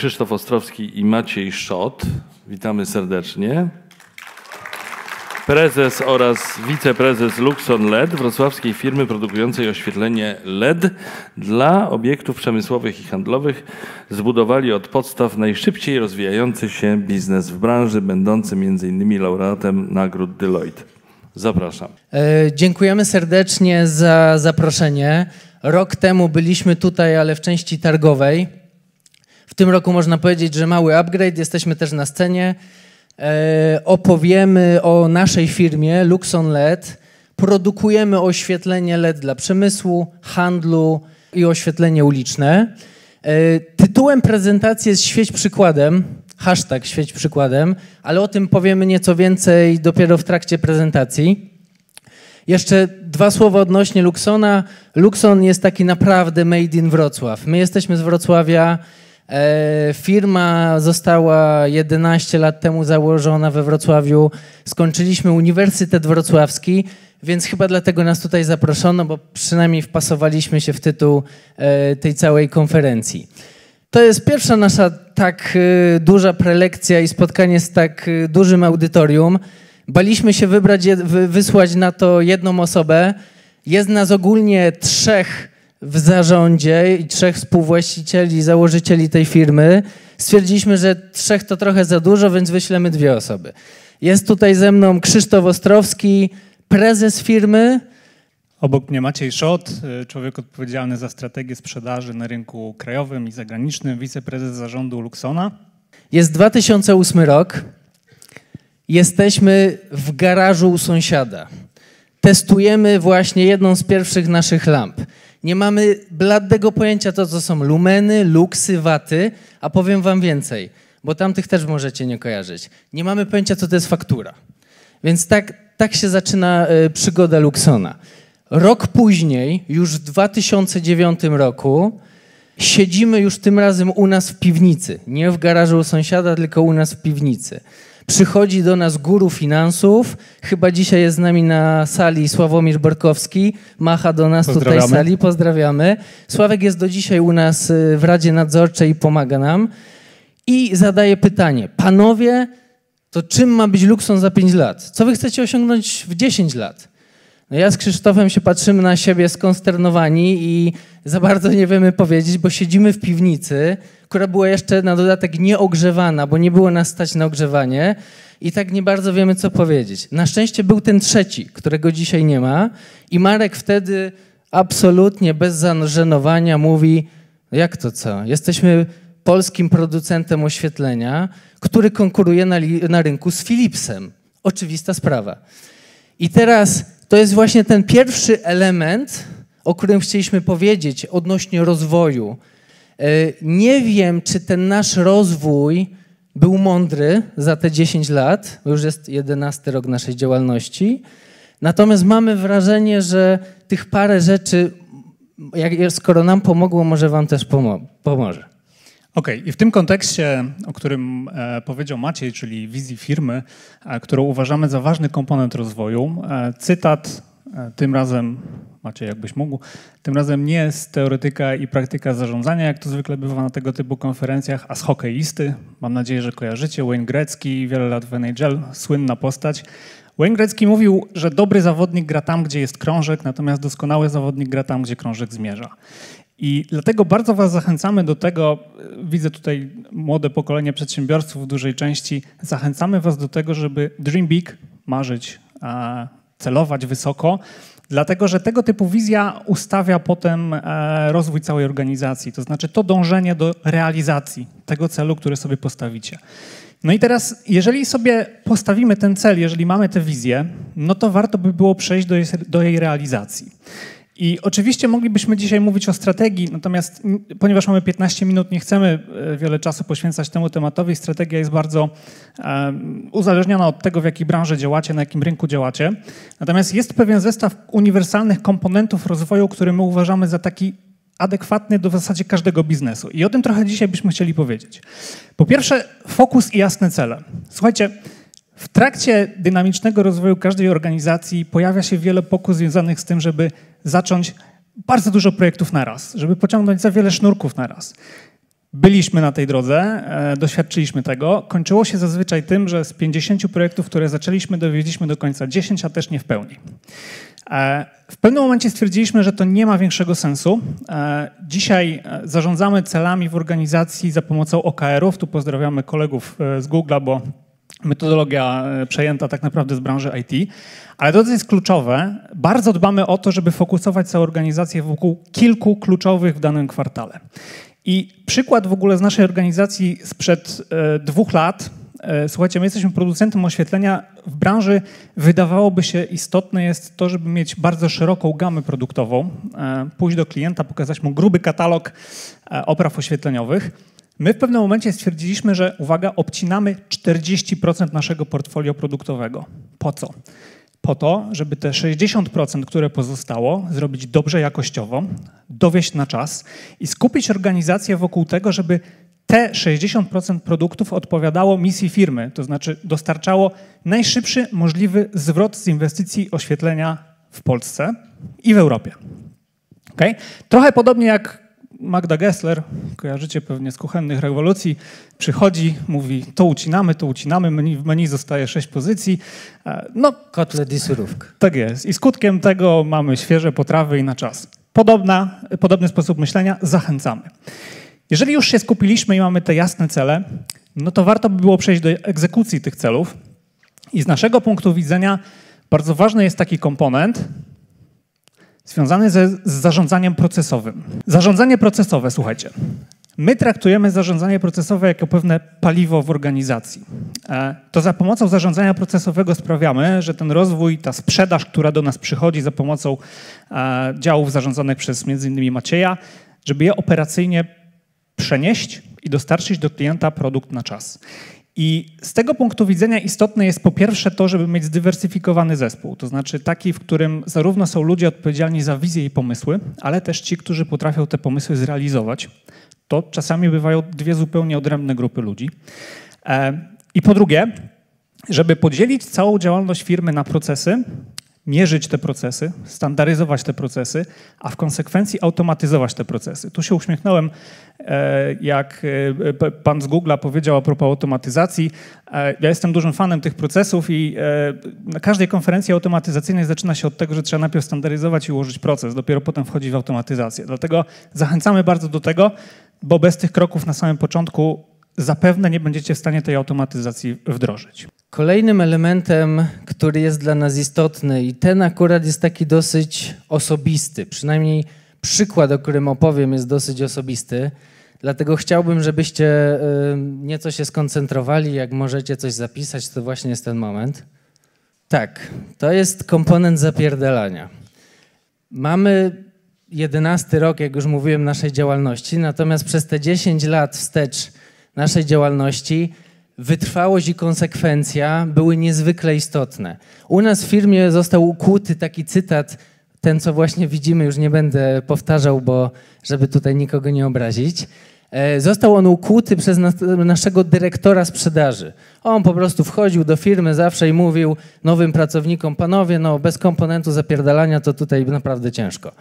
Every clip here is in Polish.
Krzysztof Ostrowski i Maciej Szot. Witamy serdecznie. Prezes oraz wiceprezes Luxon LED, wrocławskiej firmy produkującej oświetlenie LED dla obiektów przemysłowych i handlowych, zbudowali od podstaw najszybciej rozwijający się biznes w branży, będący m.in. laureatem nagród Deloitte. Zapraszam. E, dziękujemy serdecznie za zaproszenie. Rok temu byliśmy tutaj, ale w części targowej. W tym roku można powiedzieć, że mały upgrade. Jesteśmy też na scenie. E, opowiemy o naszej firmie Luxon LED. Produkujemy oświetlenie LED dla przemysłu, handlu i oświetlenie uliczne. E, tytułem prezentacji jest Świeć przykładem, hashtag Świeć przykładem, ale o tym powiemy nieco więcej dopiero w trakcie prezentacji. Jeszcze dwa słowa odnośnie Luxona. Luxon jest taki naprawdę made in Wrocław. My jesteśmy z Wrocławia. E, firma została 11 lat temu założona we Wrocławiu. Skończyliśmy Uniwersytet Wrocławski, więc chyba dlatego nas tutaj zaproszono, bo przynajmniej wpasowaliśmy się w tytuł e, tej całej konferencji. To jest pierwsza nasza tak e, duża prelekcja i spotkanie z tak dużym audytorium. Baliśmy się wybrać, wysłać na to jedną osobę. Jest nas ogólnie trzech w zarządzie i trzech współwłaścicieli, założycieli tej firmy. Stwierdziliśmy, że trzech to trochę za dużo, więc wyślemy dwie osoby. Jest tutaj ze mną Krzysztof Ostrowski, prezes firmy. Obok mnie Maciej Szot, y, człowiek odpowiedzialny za strategię sprzedaży na rynku krajowym i zagranicznym, wiceprezes zarządu Luxona. Jest 2008 rok. Jesteśmy w garażu u sąsiada. Testujemy właśnie jedną z pierwszych naszych lamp. Nie mamy bladego pojęcia to, co są lumeny, luksy, waty, a powiem wam więcej, bo tamtych też możecie nie kojarzyć. Nie mamy pojęcia, co to jest faktura. Więc tak, tak się zaczyna y, przygoda Luxona. Rok później, już w 2009 roku, siedzimy już tym razem u nas w piwnicy. Nie w garażu u sąsiada, tylko u nas w piwnicy. Przychodzi do nas guru finansów. Chyba dzisiaj jest z nami na sali Sławomir Borkowski. Macha do nas tutaj sali. Pozdrawiamy. Sławek jest do dzisiaj u nas y, w Radzie Nadzorczej i pomaga nam. I zadaje pytanie. Panowie, to czym ma być Luxon za 5 lat? Co wy chcecie osiągnąć w 10 lat? No ja z Krzysztofem się patrzymy na siebie skonsternowani i za bardzo nie wiemy powiedzieć, bo siedzimy w piwnicy, która była jeszcze na dodatek nieogrzewana, bo nie było nas stać na ogrzewanie i tak nie bardzo wiemy, co powiedzieć. Na szczęście był ten trzeci, którego dzisiaj nie ma i Marek wtedy absolutnie bez zażenowania mówi, jak to co, jesteśmy polskim producentem oświetlenia, który konkuruje na, na rynku z Philipsem. Oczywista sprawa. I teraz to jest właśnie ten pierwszy element, o którym chcieliśmy powiedzieć odnośnie rozwoju. E, nie wiem, czy ten nasz rozwój był mądry za te 10 lat, bo już jest 11 rok naszej działalności. Natomiast mamy wrażenie, że tych parę rzeczy, skoro nam pomogło, może Wam też pomo pomoże. Okej, okay. i w tym kontekście, o którym e, powiedział Maciej, czyli wizji firmy, e, którą uważamy za ważny komponent rozwoju, e, cytat tym razem, Maciej, jakbyś mógł, tym razem nie z teoretyka i praktyka zarządzania, jak to zwykle bywa na tego typu konferencjach, a z hokeisty. Mam nadzieję, że kojarzycie. Wayne Gretzky, wiele lat w NHL, słynna postać. Wayne Gretzky mówił, że dobry zawodnik gra tam, gdzie jest krążek, natomiast doskonały zawodnik gra tam, gdzie krążek zmierza. I dlatego bardzo Was zachęcamy do tego, widzę tutaj młode pokolenie przedsiębiorców w dużej części, zachęcamy Was do tego, żeby dream big, marzyć, celować wysoko, dlatego że tego typu wizja ustawia potem e, rozwój całej organizacji, to znaczy to dążenie do realizacji tego celu, który sobie postawicie. No i teraz, jeżeli sobie postawimy ten cel, jeżeli mamy tę wizję, no to warto by było przejść do jej, do jej realizacji. I oczywiście moglibyśmy dzisiaj mówić o strategii, natomiast ponieważ mamy 15 minut, nie chcemy e, wiele czasu poświęcać temu tematowi. Strategia jest bardzo uzależniona od tego, w jakiej branży działacie, na jakim rynku działacie. Natomiast jest pewien zestaw uniwersalnych komponentów rozwoju, który my uważamy za taki adekwatny do w zasadzie każdego biznesu. I o tym trochę dzisiaj byśmy chcieli powiedzieć. Po pierwsze, fokus i jasne cele. Słuchajcie, w trakcie dynamicznego rozwoju każdej organizacji pojawia się wiele pokus związanych z tym, żeby zacząć bardzo dużo projektów naraz, żeby pociągnąć za wiele sznurków naraz. byliśmy na tej drodze, e, doświadczyliśmy tego. Kończyło się zazwyczaj tym, że z 50 projektów, które zaczęliśmy, dowiedzieliśmy do końca 10, a też nie w pełni. E, w pewnym momencie stwierdziliśmy, że to nie ma większego sensu. E, dzisiaj zarządzamy celami w organizacji za pomocą OKR-ów. Tu pozdrawiamy kolegów z Google'a, bo metodologia przejęta tak naprawdę z branży IT. Ale to, co jest kluczowe, bardzo dbamy o to, żeby fokusować całą organizację wokół kilku kluczowych w danym kwartale. I przykład w ogóle z naszej organizacji sprzed e, dwóch lat. E, słuchajcie, my jesteśmy producentem oświetlenia. W branży wydawałoby się istotne jest to, żeby mieć bardzo szeroką gamę produktową, e, pójść do klienta, pokazać mu gruby katalog opraw oświetleniowych. My w pewnym momencie stwierdziliśmy, że uwaga, obcinamy 40% naszego portfolio produktowego. Po co? po to, żeby te 60%, które pozostało, zrobić dobrze jakościowo, dowieść na czas i skupić organizację wokół tego, żeby te 60% produktów odpowiadało misji firmy, to znaczy dostarczało najszybszy możliwy zwrot z inwestycji oświetlenia w Polsce i w Europie. Okay? Trochę podobnie jak Magda Gessler, kojarzycie pewnie z kuchennych rewolucji, przychodzi, mówi to ucinamy, to ucinamy, menu, w menu zostaje sześć pozycji. E, no, Kotlet i surówka. Tak jest. I skutkiem tego mamy świeże potrawy i na czas. Podobna, podobny sposób myślenia, zachęcamy. Jeżeli już się skupiliśmy i mamy te jasne cele, no to warto by było przejść do egzekucji tych celów. I z naszego punktu widzenia bardzo ważny jest taki komponent, związany ze, z zarządzaniem procesowym. Zarządzanie procesowe, słuchajcie. My traktujemy zarządzanie procesowe jako pewne paliwo w organizacji. E, to za pomocą zarządzania procesowego sprawiamy, że ten rozwój, ta sprzedaż, która do nas przychodzi za pomocą e, działów zarządzanych przez m.in. Macieja, żeby je operacyjnie przenieść i dostarczyć do klienta produkt na czas. I z tego punktu widzenia istotne jest po pierwsze to, żeby mieć zdywersyfikowany zespół, to znaczy taki, w którym zarówno są ludzie odpowiedzialni za wizję i pomysły, ale też ci, którzy potrafią te pomysły zrealizować. To czasami bywają dwie zupełnie odrębne grupy ludzi. E, I po drugie, żeby podzielić całą działalność firmy na procesy, mierzyć te procesy, standaryzować te procesy, a w konsekwencji automatyzować te procesy. Tu się uśmiechnąłem, e, jak e, pan z Google'a powiedział a propos automatyzacji. E, ja jestem dużym fanem tych procesów i na każdej konferencji automatyzacyjnej zaczyna się od tego, że trzeba najpierw standaryzować i ułożyć proces, dopiero potem wchodzi w automatyzację. Dlatego zachęcamy bardzo do tego, bo bez tych kroków na samym początku zapewne nie będziecie w stanie tej automatyzacji wdrożyć. Kolejnym elementem, który jest dla nas istotny i ten akurat jest taki dosyć osobisty, przynajmniej przykład, o którym opowiem, jest dosyć osobisty. Dlatego chciałbym, żebyście y, nieco się skoncentrowali. Jak możecie coś zapisać, to właśnie jest ten moment. Tak, to jest komponent zapierdalania. Mamy jedenasty rok, jak już mówiłem, naszej działalności, natomiast przez te 10 lat wstecz naszej działalności wytrwałość i konsekwencja były niezwykle istotne. U nas w firmie został ukłuty taki cytat, ten co właśnie widzimy, już nie będę powtarzał, bo żeby tutaj nikogo nie obrazić. E, został on ukłuty przez nas, naszego dyrektora sprzedaży. On po prostu wchodził do firmy zawsze i mówił nowym pracownikom, panowie, no bez komponentu zapierdalania to tutaj naprawdę ciężko.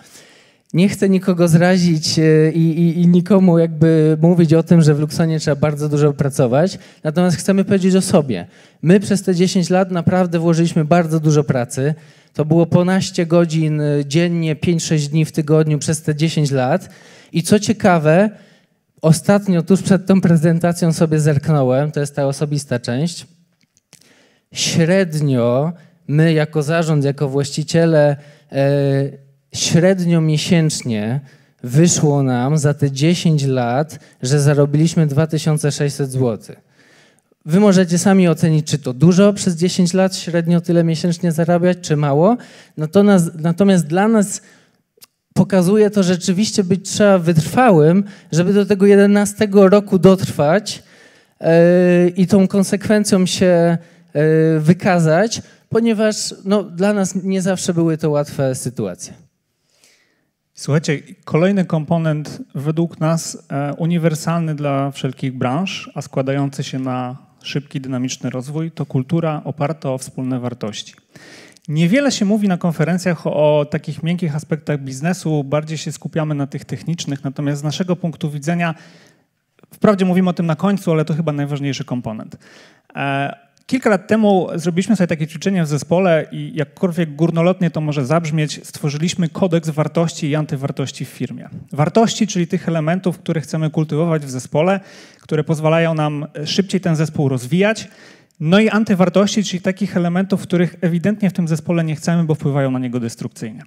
Nie chcę nikogo zrazić e, i, i, i, nikomu jakby mówić o tym, że w Luxonie trzeba bardzo dużo pracować, natomiast chcemy powiedzieć o sobie. My przez te 10 lat naprawdę włożyliśmy bardzo dużo pracy. To było ponaście godzin e, dziennie, 5-6 dni w tygodniu przez te 10 lat. I co ciekawe, ostatnio tuż przed tą prezentacją sobie zerknąłem, to jest ta osobista część. Średnio my jako zarząd, jako właściciele, e, średnio miesięcznie wyszło nam za te 10 lat, że zarobiliśmy 2600 zł. Wy możecie sami ocenić, czy to dużo przez 10 lat średnio tyle miesięcznie zarabiać, czy mało. Natomiast, natomiast dla nas pokazuje to rzeczywiście być trzeba wytrwałym, żeby do tego 11 roku dotrwać yy, i tą konsekwencją się yy, wykazać, ponieważ no, dla nas nie zawsze były to łatwe sytuacje. Słuchajcie, kolejny komponent według nas e, uniwersalny dla wszelkich branż, a składający się na szybki, dynamiczny rozwój, to kultura oparta o wspólne wartości. Niewiele się mówi na konferencjach o takich miękkich aspektach biznesu, bardziej się skupiamy na tych technicznych, natomiast z naszego punktu widzenia Wprawdzie mówimy o tym na końcu, ale to chyba najważniejszy komponent. Kilka lat temu zrobiliśmy sobie takie ćwiczenie w zespole i jakkolwiek górnolotnie to może zabrzmieć, stworzyliśmy kodeks wartości i antywartości w firmie. Wartości, czyli tych elementów, które chcemy kultywować w zespole, które pozwalają nam szybciej ten zespół rozwijać. No i antywartości, czyli takich elementów, których ewidentnie w tym zespole nie chcemy, bo wpływają na niego destrukcyjnie.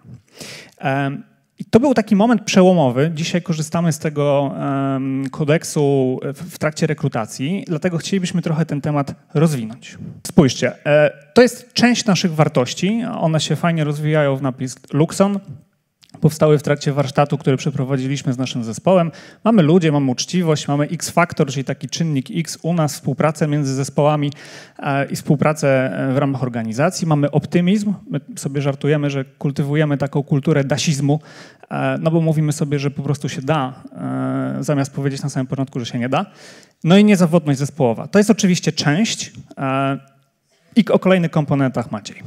I to był taki moment przełomowy. Dzisiaj korzystamy z tego um, kodeksu w, w, trakcie rekrutacji, dlatego chcielibyśmy trochę ten temat rozwinąć. Spójrzcie, e, to jest część naszych wartości. One się fajnie rozwijają w napis Luxon powstały w trakcie warsztatu, który przeprowadziliśmy z naszym zespołem. Mamy ludzie, mamy uczciwość, mamy X-faktor, czyli taki czynnik X u nas, współpracę między zespołami e, i współpracę e, w ramach organizacji. Mamy optymizm. My sobie żartujemy, że kultywujemy taką kulturę dasizmu, e, no bo mówimy sobie, że po prostu się da, zamiast powiedzieć na samym początku, że się nie da. No i niezawodność zespołowa. To jest oczywiście część i o kolejnych komponentach Maciej.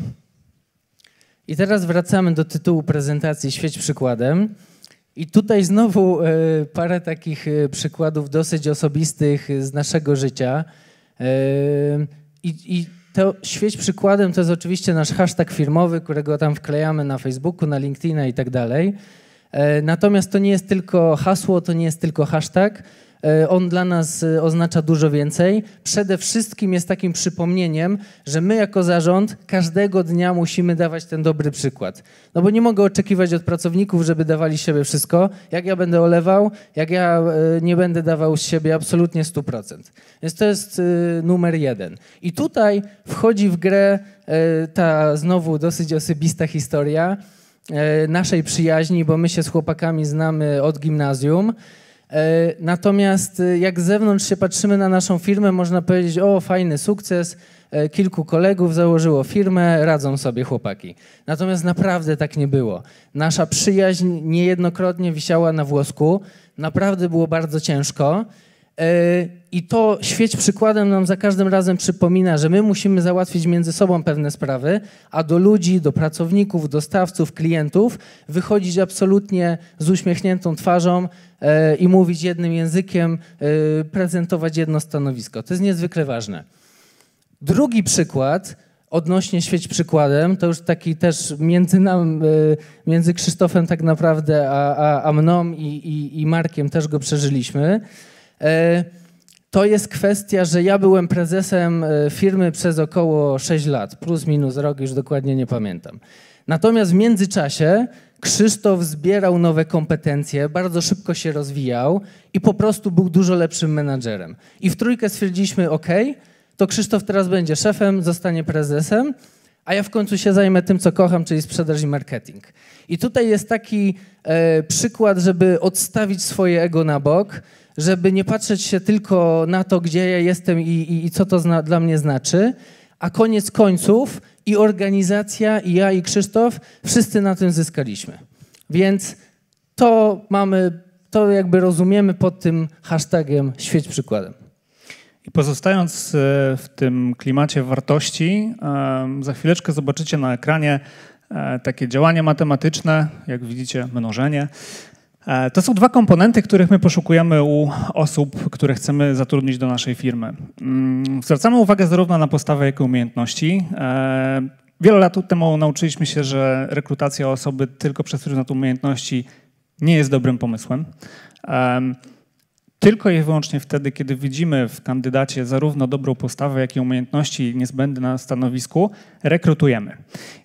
I teraz wracamy do tytułu prezentacji Świeć przykładem. I tutaj znowu e, parę takich e, przykładów dosyć osobistych z naszego życia. E, I, i to świeć przykładem to jest oczywiście nasz hashtag firmowy, którego tam wklejamy na Facebooku, na LinkedIna i tak dalej. Natomiast to nie jest tylko hasło, to nie jest tylko hashtag. E, on dla nas e, oznacza dużo więcej. Przede wszystkim jest takim przypomnieniem, że my jako zarząd każdego dnia musimy dawać ten dobry przykład. No bo nie mogę oczekiwać od pracowników, żeby dawali siebie wszystko. Jak ja będę olewał, jak ja e, nie będę dawał z siebie absolutnie 100%. Więc to jest numer jeden. I tutaj wchodzi w grę ta znowu dosyć osobista historia naszej przyjaźni, bo my się z chłopakami znamy od gimnazjum. E, natomiast e, jak z zewnątrz się patrzymy na naszą firmę, można powiedzieć, o fajny sukces, e, kilku kolegów założyło firmę, radzą sobie chłopaki. Natomiast naprawdę tak nie było. Nasza przyjaźń niejednokrotnie wisiała na włosku, naprawdę było bardzo ciężko. I to świeć przykładem nam za każdym razem przypomina, że my musimy załatwić między sobą pewne sprawy, a do ludzi, do pracowników, dostawców, klientów wychodzić absolutnie z uśmiechniętą twarzą e, i mówić jednym językiem, e, prezentować jedno stanowisko. To jest niezwykle ważne. Drugi przykład odnośnie świeć przykładem, to już taki też między nam, e, między Krzysztofem tak naprawdę, a, a, a mną i, i, i Markiem też go przeżyliśmy to jest kwestia, że ja byłem prezesem e, firmy przez około 6 lat, plus minus rok, już dokładnie nie pamiętam. Natomiast w międzyczasie Krzysztof zbierał nowe kompetencje, bardzo szybko się rozwijał i po prostu był dużo lepszym menadżerem. I w trójkę stwierdziliśmy, ok, to Krzysztof teraz będzie szefem, zostanie prezesem, a ja w końcu się zajmę tym, co kocham, czyli sprzedaż i marketing. I tutaj jest taki e, przykład, żeby odstawić swoje ego na bok, żeby nie patrzeć się tylko na to, gdzie ja jestem i, i, i co to zna, dla mnie znaczy, a koniec końców i organizacja, i ja, i Krzysztof, wszyscy na tym zyskaliśmy. Więc to mamy, to jakby rozumiemy pod tym hashtagiem świeć przykładem. I pozostając e, w tym klimacie wartości, za chwileczkę zobaczycie na ekranie e, takie działanie matematyczne, jak widzicie, mnożenie. E, to są dwa komponenty, których my poszukujemy u osób, które chcemy zatrudnić do naszej firmy. Mm, zwracamy uwagę zarówno na postawę, jak i umiejętności. E, wiele lat temu nauczyliśmy się, że rekrutacja osoby tylko przez pryzmat umiejętności nie jest dobrym pomysłem tylko i wyłącznie wtedy, kiedy widzimy w kandydacie zarówno dobrą postawę, jak i umiejętności niezbędne na stanowisku, rekrutujemy.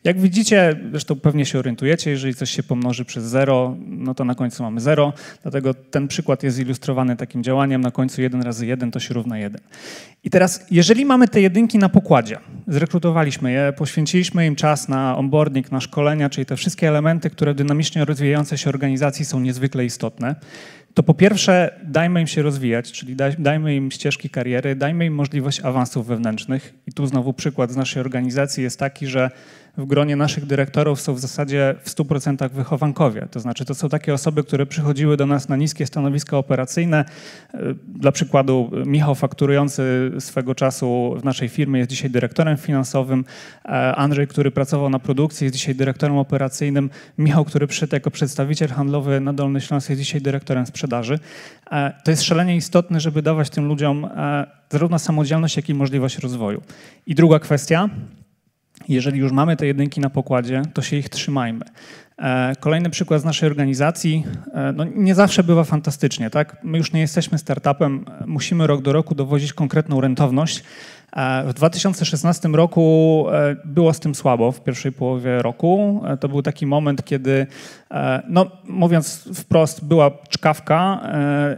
Jak widzicie, zresztą pewnie się orientujecie, jeżeli coś się pomnoży przez zero, no to na końcu mamy zero, dlatego ten przykład jest zilustrowany takim działaniem, na końcu 1 razy 1 to się równa 1. I teraz, jeżeli mamy te jedynki na pokładzie, zrekrutowaliśmy je, poświęciliśmy im czas na onboarding, na szkolenia, czyli te wszystkie elementy, które w dynamicznie rozwijającej się organizacji są niezwykle istotne, to po pierwsze dajmy im się rozwijać, czyli daj, dajmy im ścieżki kariery, dajmy im możliwość awansów wewnętrznych. I tu znowu przykład z naszej organizacji jest taki, że w gronie naszych dyrektorów są w zasadzie w 100% wychowankowie. To znaczy, to są takie osoby, które przychodziły do nas na niskie stanowiska operacyjne. E, dla przykładu, Michał, fakturujący swego czasu w naszej firmie, jest dzisiaj dyrektorem finansowym. E, Andrzej, który pracował na produkcji, jest dzisiaj dyrektorem operacyjnym. Michał, który przyszedł jako przedstawiciel handlowy na Dolny Śląsk, jest dzisiaj dyrektorem sprzedaży. E, to jest szalenie istotne, żeby dawać tym ludziom zarówno samodzielność, jak i możliwość rozwoju. I druga kwestia, jeżeli już mamy te jedynki na pokładzie, to się ich trzymajmy. E, kolejny przykład z naszej organizacji. E, no nie zawsze bywa fantastycznie. Tak? My już nie jesteśmy startupem, musimy rok do roku dowozić konkretną rentowność. E, w 2016 roku było z tym słabo, w pierwszej połowie roku. To był taki moment, kiedy, no, mówiąc wprost, była czkawka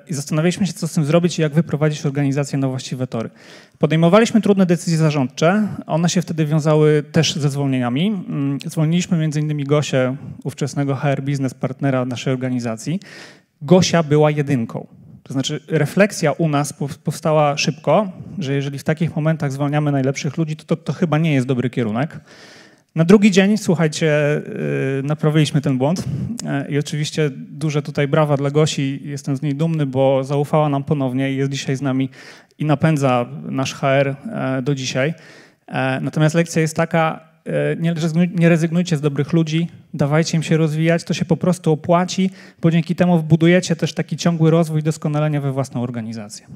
i zastanawialiśmy się, co z tym zrobić i jak wyprowadzić organizację na właściwe tory. Podejmowaliśmy trudne decyzje zarządcze. One się wtedy wiązały też ze zwolnieniami. Mm, zwolniliśmy m.in. Gosię, ówczesnego HR Business partnera naszej organizacji. Gosia była jedynką. To znaczy refleksja u nas powstała szybko, że jeżeli w takich momentach zwalniamy najlepszych ludzi, to, to, to chyba nie jest dobry kierunek. Na drugi dzień, słuchajcie, yy, naprawiliśmy ten błąd yy, i oczywiście duże tutaj brawa dla Gosi, jestem z niej dumny, bo zaufała nam ponownie i jest dzisiaj z nami i napędza nasz HR yy, do dzisiaj. Natomiast lekcja jest taka, nie rezygnujcie z dobrych ludzi, dawajcie im się rozwijać, to się po prostu opłaci, bo dzięki temu wbudujecie też taki ciągły rozwój i doskonalenia we własną organizację.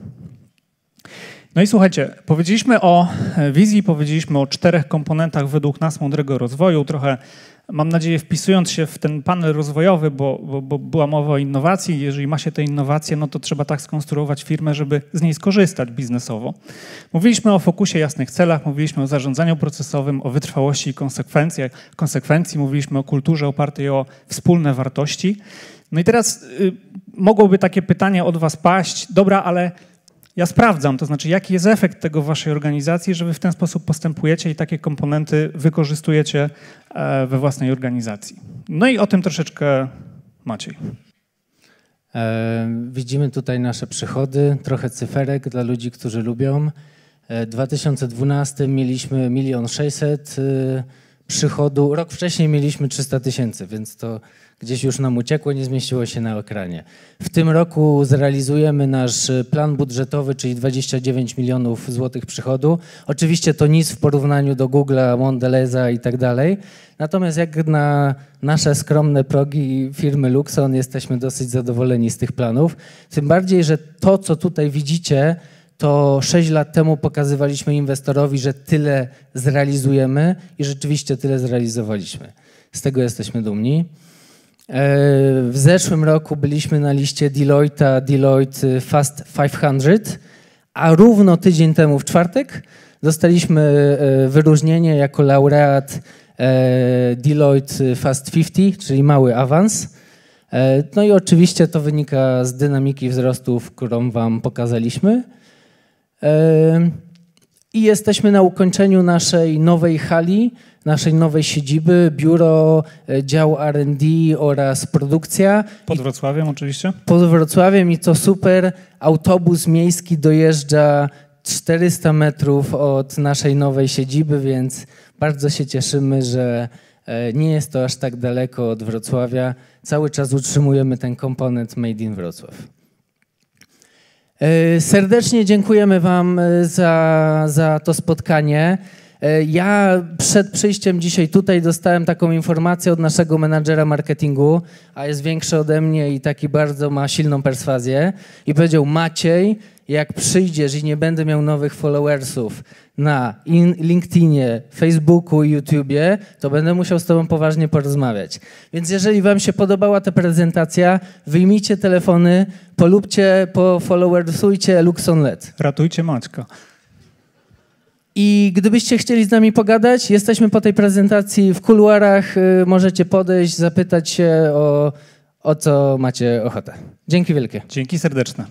No i słuchajcie, powiedzieliśmy o e, wizji, powiedzieliśmy o czterech komponentach według nas mądrego rozwoju. Trochę, mam nadzieję, wpisując się w ten panel rozwojowy, bo, bo, bo była mowa o innowacji. Jeżeli ma się te innowacje, no to trzeba tak skonstruować firmę, żeby z niej skorzystać biznesowo. Mówiliśmy o fokusie, jasnych celach, mówiliśmy o zarządzaniu procesowym, o wytrwałości i konsekwencjach. konsekwencji, mówiliśmy o kulturze opartej o wspólne wartości. No i teraz y, mogłoby takie pytanie od Was paść, dobra, ale ja sprawdzam, to znaczy jaki jest efekt tego w waszej organizacji, że wy w ten sposób postępujecie i takie komponenty wykorzystujecie e, we własnej organizacji. No i o tym troszeczkę Maciej. E, widzimy tutaj nasze przychody, trochę cyferek dla ludzi, którzy lubią. E, w 2012 mieliśmy milion sześćset e, przychodu, rok wcześniej mieliśmy 300 tysięcy, więc to gdzieś już nam uciekło, nie zmieściło się na ekranie. W tym roku zrealizujemy nasz plan budżetowy, czyli 29 milionów złotych przychodu. Oczywiście to nic w porównaniu do Google'a, Mondeleza i tak dalej. Natomiast jak na nasze skromne progi firmy Luxon jesteśmy dosyć zadowoleni z tych planów. Tym bardziej, że to, co tutaj widzicie, to 6 lat temu pokazywaliśmy inwestorowi, że tyle zrealizujemy i rzeczywiście tyle zrealizowaliśmy. Z tego jesteśmy dumni. E, w zeszłym roku byliśmy na liście Deloitte'a, Deloitte Fast 500, a równo tydzień temu w czwartek dostaliśmy e, wyróżnienie jako laureat e, Deloitte Fast 50, czyli mały awans. No i oczywiście to wynika z dynamiki wzrostów, którą Wam pokazaliśmy. I jesteśmy na ukończeniu naszej nowej hali, naszej nowej siedziby, biuro, e, dział RD oraz produkcja. Pod Wrocławiem oczywiście? Pod Wrocławiem i to super. Autobus miejski dojeżdża 400 metrów od naszej nowej siedziby, więc bardzo się cieszymy, że e, nie jest to aż tak daleko od Wrocławia. Cały czas utrzymujemy ten komponent Made in Wrocław. E, serdecznie dziękujemy Wam za, za to spotkanie. E, ja przed przyjściem dzisiaj tutaj dostałem taką informację od naszego menadżera marketingu, a jest większy ode mnie i taki bardzo ma silną perswazję. I powiedział: Maciej, jak przyjdziesz i nie będę miał nowych followersów na LinkedInie, Facebooku i YouTubie, to będę musiał z Tobą poważnie porozmawiać. Więc jeżeli Wam się podobała ta prezentacja, wyjmijcie telefony, polubcie, pofollowersujcie LuxOnLED. Ratujcie Maćka. I gdybyście chcieli z nami pogadać, jesteśmy po tej prezentacji w kuluarach. Y, możecie podejść, zapytać się o, o co macie ochotę. Dzięki wielkie. Dzięki serdeczne.